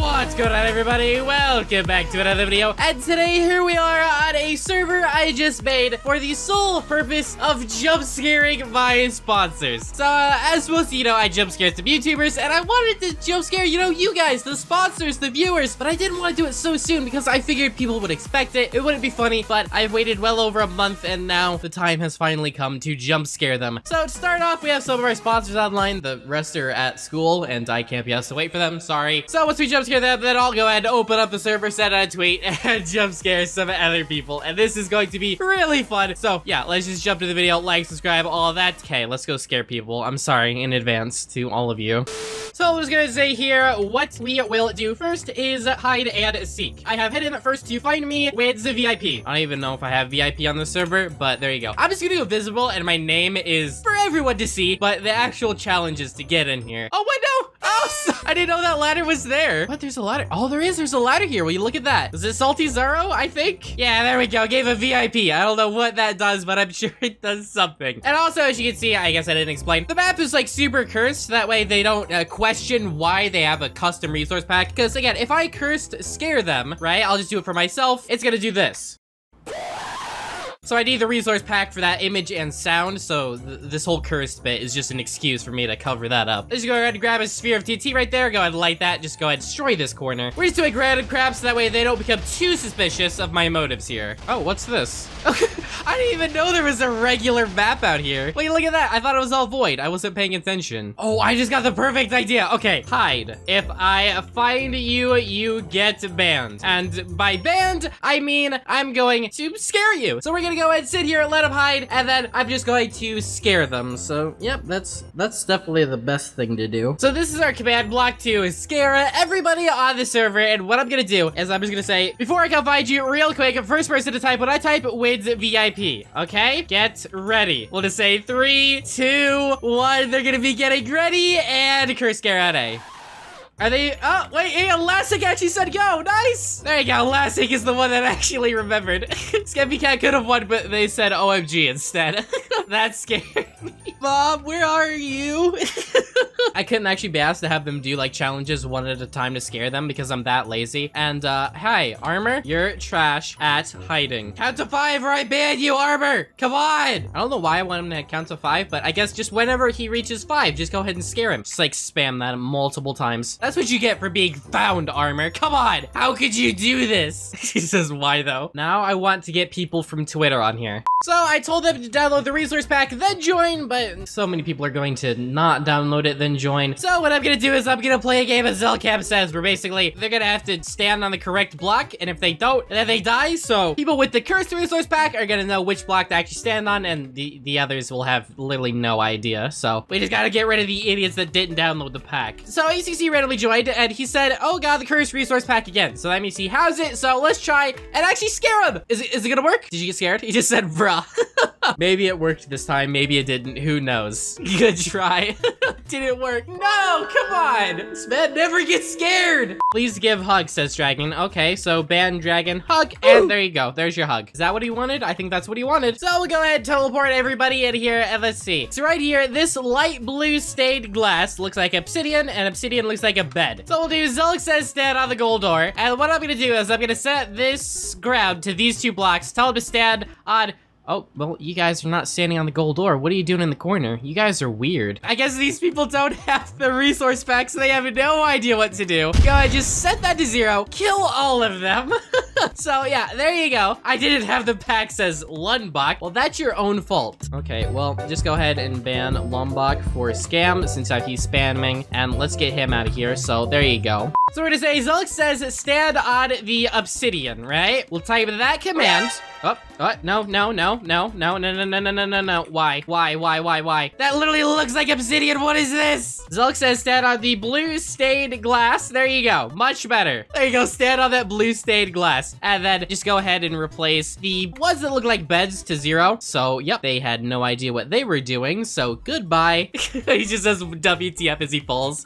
What's going on everybody? Welcome back to another video. And today here we are on a server I just made for the sole purpose of jump scaring my sponsors. So uh, as most you know, I jump scared some YouTubers and I wanted to jump scare, you know, you guys, the sponsors, the viewers, but I didn't want to do it so soon because I figured people would expect it. It wouldn't be funny, but I've waited well over a month and now the time has finally come to jump scare them. So to start off, we have some of our sponsors online. The rest are at school and I can't be asked to wait for them. Sorry. So once we jump scare them, then I'll go ahead and open up the server, send out a tweet, and jump scare some other people. And this is going to be really fun. So yeah, let's just jump to the video, like, subscribe, all that. Okay, let's go scare people. I'm sorry in advance to all of you. So I was gonna say here, what we will do first is hide and seek. I have hidden first to find me with the VIP. I don't even know if I have VIP on the server, but there you go. I'm just gonna go visible and my name is for everyone to see, but the actual challenge is to get in here. Oh, wait, no! I didn't know that ladder was there. What? There's a ladder. Oh, there is. There's a ladder here. Will you look at that? Is it Salty Zaro, I think? Yeah, there we go. Gave a VIP. I don't know what that does, but I'm sure it does something. And also, as you can see, I guess I didn't explain, the map is like super cursed. That way they don't uh, question why they have a custom resource pack. Because again, if I cursed scare them, right, I'll just do it for myself. It's gonna do this. So I need the resource pack for that image and sound, so th this whole cursed bit is just an excuse for me to cover that up. Let's go ahead and grab a sphere of TNT right there, go ahead and light that, just go ahead and destroy this corner. We're just doing granite crap so that way they don't become too suspicious of my motives here. Oh, what's this? I didn't even know there was a regular map out here. Wait, look at that. I thought it was all void. I wasn't paying attention. Oh, I just got the perfect idea. Okay, hide. If I find you, you get banned. And by banned, I mean I'm going to scare you. So we're gonna go ahead and sit here and let them hide, and then I'm just going to scare them. So, yep, that's that's definitely the best thing to do. So this is our command block to scare everybody on the server, and what I'm gonna do is I'm just gonna say, before I can find you, real quick, first person to type what I type wins VIP, okay? Get ready. We'll just say three, two, one, they're gonna be getting ready, and curse A. Are they? Oh, wait, hey, Elastic actually said go. Nice. There you go. Elastic is the one that actually remembered. Scampy Cat could have won, but they said OMG instead. that scared me. Bob, where are you? I couldn't actually be asked to have them do like challenges one at a time to scare them because I'm that lazy. And uh, hi, Armor, you're trash at hiding. Count to five or I ban you, Armor. Come on. I don't know why I want him to count to five, but I guess just whenever he reaches five, just go ahead and scare him. Just like spam that multiple times. That's what you get for being found, Armor. Come on. How could you do this? he says, why though? Now I want to get people from Twitter on here. So I told them to download the resource pack, then join, but so many people are going to not download it, then join. So what I'm gonna do is I'm gonna play a game as Zelkam says, where basically they're gonna have to stand on the correct block, and if they don't, then they die. So people with the cursed resource pack are gonna know which block to actually stand on, and the, the others will have literally no idea. So we just gotta get rid of the idiots that didn't download the pack. So ACC randomly joined, and he said, oh god, the cursed resource pack again. So that means he has it, so let's try and actually scare him. Is is it gonna work? Did you get scared? He just said, bruh. maybe it worked this time, maybe it didn't. Who knows? Good try. didn't work. No, come on. Man never gets scared. Please give hug, says Dragon. Okay, so ban Dragon, hug, and there you go. There's your hug. Is that what he wanted? I think that's what he wanted. So we'll go ahead teleport everybody in here, and let's see. So right here, this light blue stained glass looks like obsidian, and obsidian looks like a bed. So we'll do Zelk says stand on the gold door, and what I'm gonna do is I'm gonna set this ground to these two blocks, tell him to stand on Oh, well, you guys are not standing on the gold door. What are you doing in the corner? You guys are weird. I guess these people don't have the resource pack, so they have no idea what to do. Go ahead, just set that to zero. Kill all of them. so, yeah, there you go. I didn't have the pack says Lunbach. Well, that's your own fault. Okay, well, just go ahead and ban Lumbach for scam since he's spamming, and let's get him out of here. So, there you go. So we're gonna say Zelk says stand on the obsidian, right? We'll type that command. Oh, oh, no, no, no, no, no, no, no, no, no, no, no, no. Why? Why, why, why, why? That literally looks like obsidian. What is this? Zelk says stand on the blue stained glass. There you go. Much better. There you go. Stand on that blue stained glass. And then just go ahead and replace the ones that look like beds to zero. So, yep, they had no idea what they were doing. So, goodbye. he just says WTF as he falls.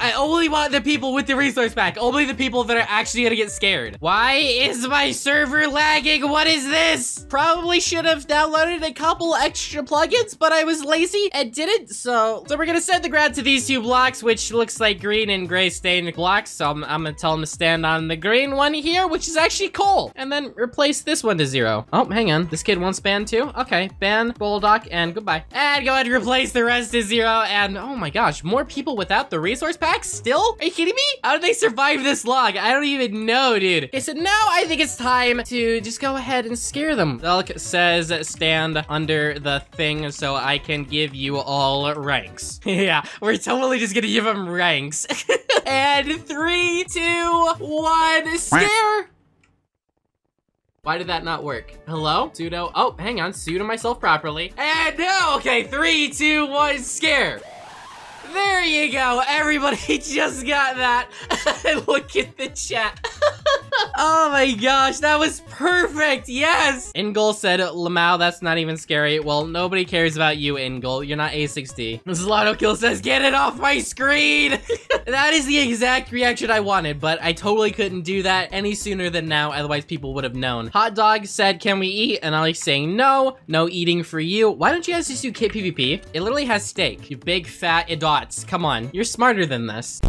I only want the people with the resource pack. Only the people that are actually gonna get scared. Why is my server lagging? What is this? Probably should have downloaded a couple extra plugins, but I was lazy and didn't. So, so we're gonna send the grad to these two blocks, which looks like green and gray stained blocks. So I'm, I'm gonna tell him to stand on the green one here, which is actually coal. And then replace this one to zero. Oh, hang on. This kid wants ban too? Okay, ban, Bulldog, and goodbye. And go ahead and replace the rest to zero. And oh my gosh, more people without the resource pack still? Are you kidding me? Did they survive this log? I don't even know, dude. Okay, so now I think it's time to just go ahead and scare them. Elk says stand under the thing so I can give you all ranks. yeah, we're totally just gonna give them ranks. and three, two, one, scare! Why did that not work? Hello? Sudo. Oh, hang on. Sudo myself properly. And no! Okay, three, two, one, scare. There you go. Everybody just got that. Look at the chat. oh my gosh, that was perfect. Yes. Ingol said, Lamau, that's not even scary. Well, nobody cares about you, Ingol. You're not A6d. Zlato Kill says, get it off my screen. that is the exact reaction I wanted, but I totally couldn't do that any sooner than now. Otherwise, people would have known. Hot Dog said, can we eat? And Ollie's saying, no, no eating for you. Why don't you guys just do kit PvP? It literally has steak. You big fat dots. Come on. You're smarter than this.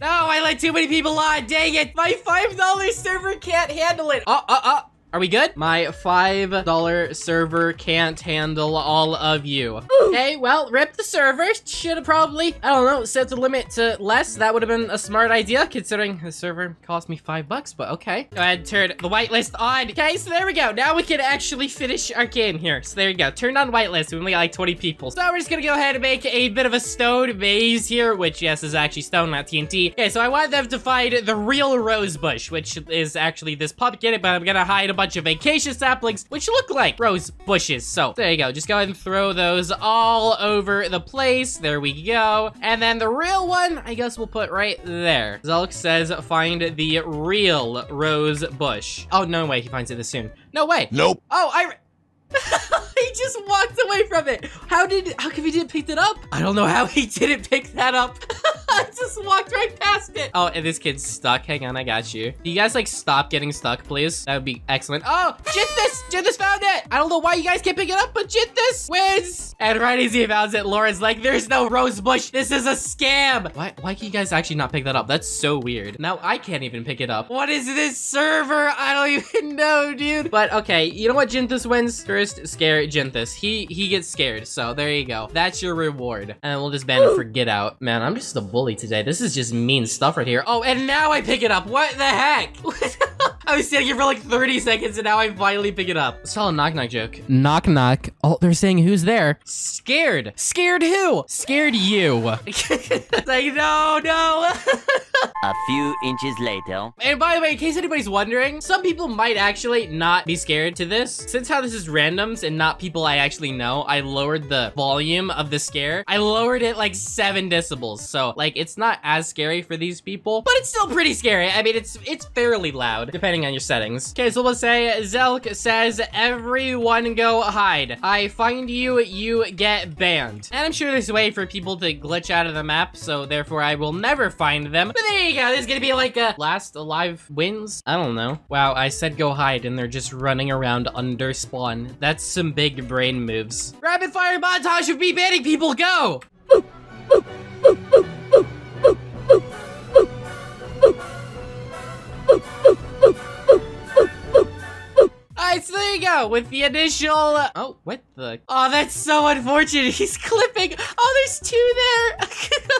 No, I let too many people on. Dang it. My $5 server can't handle it. Oh, oh, oh. Are we good? My $5 server can't handle all of you. okay, well, rip the server. Should have probably, I don't know, set the limit to less. That would have been a smart idea considering the server cost me five bucks, but okay. Go ahead, turn the whitelist on. Okay, so there we go. Now we can actually finish our game here. So there you go. Turned on whitelist. We only got like 20 people. So now we're just gonna go ahead and make a bit of a stone maze here, which yes, is actually stone, not TNT. Okay, so I want them to find the real rose bush, which is actually this pumpkin, but I'm gonna hide a bunch of vacation saplings, which look like rose bushes. So there you go. Just go ahead and throw those all over the place. There we go. And then the real one, I guess we'll put right there. Zelk says find the real rose bush. Oh, no way. He finds it this soon. No way. Nope. Oh, I... he just walked away from it. How did, how come he didn't pick it up? I don't know how he didn't pick that up. Just walked right past it. Oh, and this kid's stuck. Hang on, I got you. You guys like stop getting stuck, please? That would be excellent. Oh, Jinthus! Jinthus found it! I don't know why you guys can't pick it up, but Jinthus wins! And right as he found it, Lauren's like, there's no rose bush. This is a scam. Why, why can you guys actually not pick that up? That's so weird. Now I can't even pick it up. What is this server? I don't even know, dude. But okay, you know what Jinthus wins? First, scare Jinthus. He, he gets scared. So there you go. That's your reward. And we'll just ban him for get out. Man, I'm just a bully today. This is just mean stuff right here. Oh, and now I pick it up. What the heck? I was standing here for like 30 seconds and now I finally pick it up. Let's tell a knock knock joke. Knock knock. Oh, they're saying who's there? Scared. Scared who? Scared you. it's like, no, no. A few inches later. And by the way, in case anybody's wondering, some people might actually not be scared to this. Since how this is randoms and not people I actually know, I lowered the volume of the scare. I lowered it like seven decibels. So like, it's not as scary for these people, but it's still pretty scary. I mean, it's it's fairly loud, depending on your settings. Okay, so we'll say Zelk says, everyone go hide. I find you, you get banned. And I'm sure there's a way for people to glitch out of the map, so therefore I will never find them. But there you go. This is gonna be like a last alive wins. I don't know. Wow, I said go hide and they're just running around under spawn. That's some big brain moves. Rapid fire montage of me banning people, go! Alright, so there you go, with the initial... Oh, what the... Oh, that's so unfortunate. He's clipping. Oh, there's two there.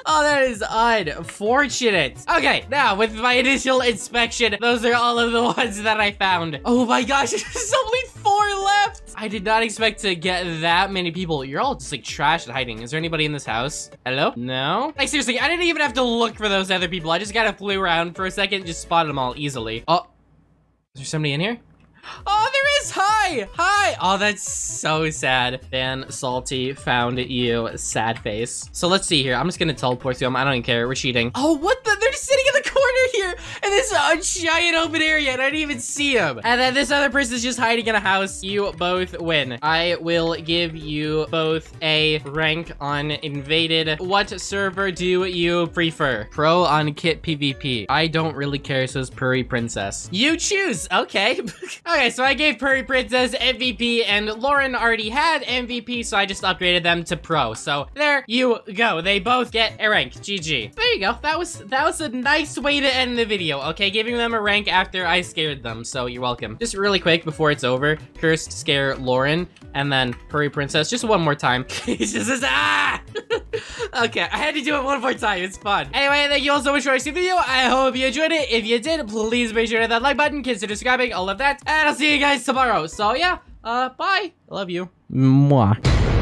oh, that is unfortunate. Okay, now, with my initial inspection, those are all of the ones that I found. Oh my gosh, there's only four left. I did not expect to get that many people. You're all just like trash at hiding. Is there anybody in this house? Hello? No? Like seriously, I didn't even have to look for those other people. I just kind of flew around for a second, just spotted them all easily. Oh, is there somebody in here? Oh, there is! Hi! Hi! Oh, that's so sad. Dan Salty found you, sad face. So let's see here. I'm just gonna teleport to him. I don't even care. We're cheating. Oh, what the? They're just sitting in the corner here. here in this uh, giant open area and I didn't even see him. And then this other person is just hiding in a house. You both win. I will give you both a rank on invaded. What server do you prefer? Pro on kit PvP. I don't really care, says Purry Princess. You choose. Okay. okay, so I gave Purry Princess MVP and Lauren already had MVP, so I just upgraded them to pro. So there you go. They both get a rank. GG. There you go. That was that was a nice way to end the video. Okay, giving them a rank after I scared them. So you're welcome. Just really quick before it's over, cursed scare Lauren and then Purry Princess just one more time. he just ah. okay, I had to do it one more time. It's fun. Anyway, thank you all so much for watching the video. I hope you enjoyed it. If you did, please make sure to hit that like button, consider subscribing, all of that, and I'll see you guys tomorrow. So yeah, uh, bye. I love you. Mwah.